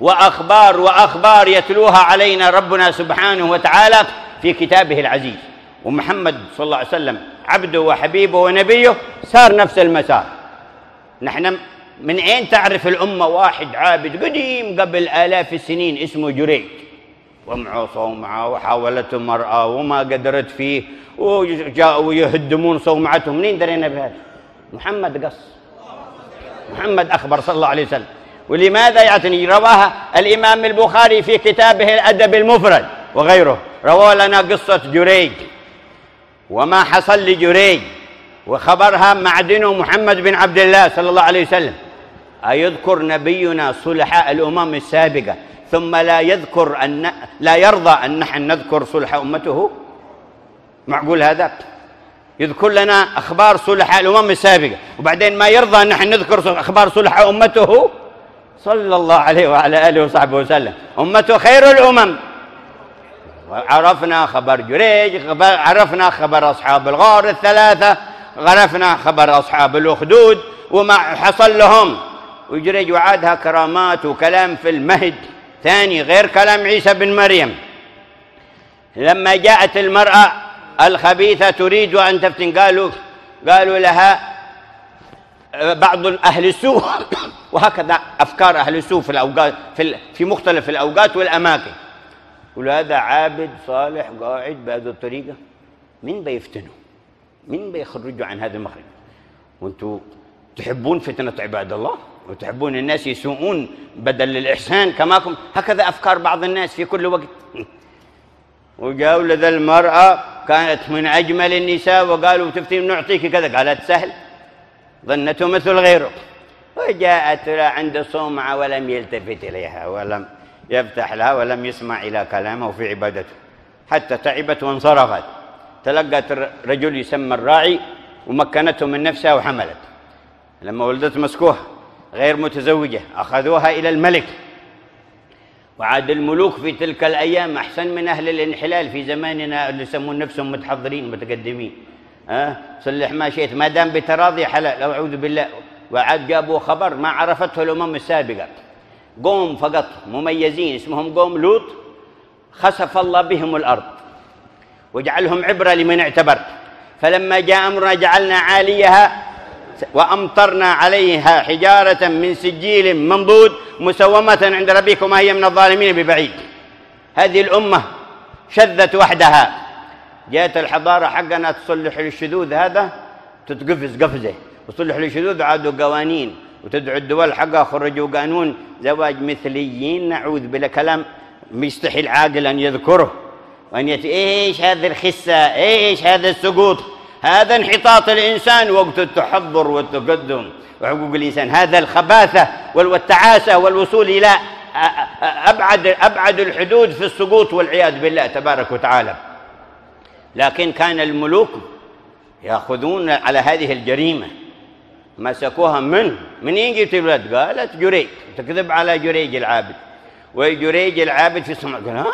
وأخبار وأخبار يتلوها علينا ربنا سبحانه وتعالى في كتابه العزيز. ومحمد صلى الله عليه وسلم عبده وحبيبه ونبيه سار نفس المسار. نحن من أين تعرف الأمة واحد عابد قديم قبل آلاف السنين اسمه جريج؟ ومعه صومعه وحاولته مرأة وما قدرت فيه وجاءوا يهدمون صومعته منين درينا بهذا؟ محمد قص. محمد أخبر صلى الله عليه وسلم. ولماذا يعتني رواها الإمام البخاري في كتابه الأدب المفرد وغيره. روى لنا قصة جريج. وما حصل لجريج. وخبرها معدنه محمد بن عبد الله صلى الله عليه وسلم. أيذكر نبينا صلحاء الأمم السابقة ثم لا يذكر أن لا يرضى أن نحن نذكر صلح أمته. معقول هذا؟ يذكر لنا أخبار صلح الأمم السابقة. وبعدين ما يرضى أن نحن نذكر أخبار صلح أمته صلى الله عليه وعلى آله وصحبه وسلم. أمته خير الأمم. عرفنا خبر جريج عرفنا خبر أصحاب الغار الثلاثة عرفنا خبر أصحاب الأخدود وما حصل لهم. وجريج وعادها كرامات وكلام في المهد. ثاني غير كلام عيسى بن مريم. لما جاءت المرأة الخبيثة تريد أن تفتن قالوا قالوا لها بعض أهل السوء وهكذا أفكار أهل السوء في الأوقات في, في مختلف الأوقات والأماكن. يقولوا هذا عابد صالح قاعد بهذه الطريقة. من بيفتنوا من بيخرجوا عن هذا المخرج؟ وأنتم تحبون فتنة عباد الله؟ وتحبون الناس يسوءون بدل الإحسان كماكم هكذا أفكار بعض الناس في كل وقت. وجاءوا لذا المرأة كانت من أجمل النساء وقالوا تفتي نعطيك كذا؟ قالت سهل. ظنته مثل غيره. وجاءت عند صومعة ولم يلتفت إليها ولم يفتح لها ولم يسمع إلى كلامه في عبادته. حتى تعبت وانصرفت. تلقت رجل يسمى الراعي ومكنته من نفسها وحملت لما ولدت مسكوها. غير متزوجة أخذوها إلى الملك. وعاد الملوك في تلك الأيام أحسن من أهل الانحلال في زماننا اللي يسمون نفسهم متحضرين متقدمين. أه؟ صلح ما شئت ما دام بتراضي حلال أعوذ بالله. وعاد جابوا خبر ما عرفته الأمم السابقة. قوم فقط مميزين اسمهم قوم لوط. خسف الله بهم الأرض. وجعلهم عبرة لمن اعتبر. فلما جاء أمرنا جعلنا عاليها وأمطرنا عليها حجارة من سجيل منضود مسومة عند ربك وما هي من الظالمين ببعيد. هذه الأمة شذت وحدها. جاءت الحضارة حقنا تصلح للشذوذ هذا تتقفز قفزة. وتصلح للشذوذ عادوا قوانين وتدعو الدول حقها خرجوا قانون زواج مثليين. نعوذ بالله كلام يستحي العاقل أن يذكره وأن يت... إيش هذه الخسة؟ إيش هذا السقوط؟ هذا انحطاط الإنسان وقت التحضر والتقدم وحقوق الإنسان. هذا الخباثة والتعاسة والوصول إلى أبعد أبعد الحدود في السقوط والعياذ بالله تبارك وتعالى. لكن كان الملوك يأخذون على هذه الجريمة. مسكوها من منين جبت الولد قالت جريج. تكذب على جريج العابد. وجريج العابد في السماء قال ها؟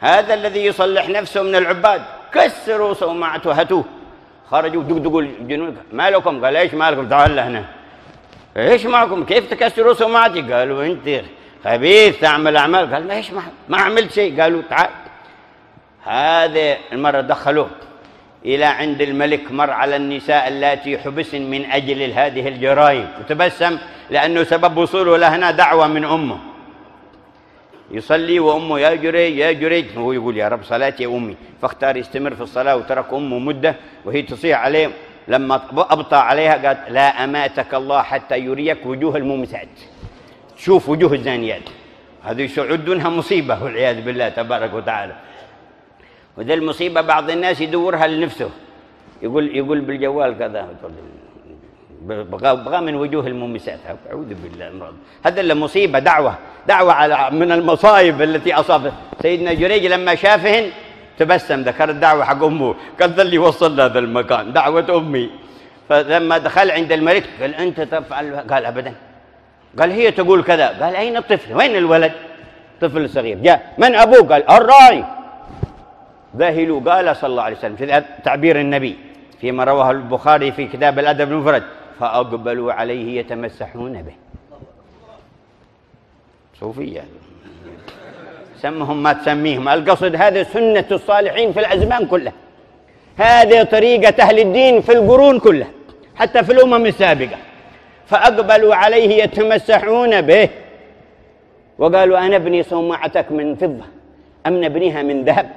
هذا الذي يصلح نفسه من العباد. كسروا صومعته هاتوه. خرجوا دقدقوا الجنود. ما لكم قال إيش مالكم؟ تعال لهنا. إيش معكم كيف تكسروا سمعتي؟ قالوا أنت خبيث تعمل أعمال. قال ما إيش ما, ما عملت شيء. قالوا تعال. هذا المرة دخلوه إلى عند الملك مر على النساء اللاتي حبسن من أجل هذه الجرائم. وتبسم لأنه سبب وصوله لهنا دعوة من أمه. يصلي وأمه يا جريج يا جريج هو يقول يا رب صلاتي يا أمي. فاختار يستمر في الصلاة وترك أمه مدة وهي تصيح عليه. لما ابطى عليها قالت لا أماتك الله حتى يريك وجوه المومسات شوف وجوه الزانيات. هذه يعدونها مصيبة والعياذ بالله تبارك وتعالى. وذا المصيبة بعض الناس يدورها لنفسه. يقول يقول بالجوال كذا. بغى من وجوه المومسات أعوذ بالله المرض هذا اللي مصيبة دعوة. دعوة على من المصائب التي اصابت سيدنا جريج لما شافهن تبسم ذكر الدعوة حق أمه. قال ذا اللي وصل هذا المكان. دعوة أمي. فلما دخل عند الملك قال أنت تفعل؟ قال ابدا. قال هي تقول كذا. قال أين الطفل؟ وين الولد؟ طفل صغير. جاء. من ابوه قال الراعي ذهلوا قال صلى الله عليه وسلم في تعبير النبي فيما رواه البخاري في كتاب الأدب المفرد. فأقبلوا عليه يتمسحون به. صوفية. سمهم ما تسميهم. القصد هذه سنة الصالحين في الأزمان كلها هذه طريقة أهل الدين في القرون كلها حتى في الأمم السابقة. فأقبلوا عليه يتمسحون به. وقالوا أنا ابني صومعتك من فضة أم نبنيها من ذهب؟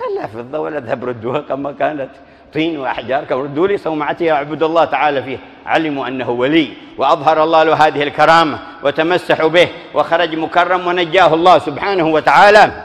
قال لا فضة ولا ذهب ردوها كما كانت. طين وأحجار ردوا لي صومعتي أعبد الله. تعالى فيه. علموا أنه ولي. وأظهر الله له هذه الكرامة وتمسحوا به. وخرج مكرم ونجاه الله سبحانه وتعالى.